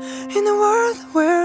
in a world where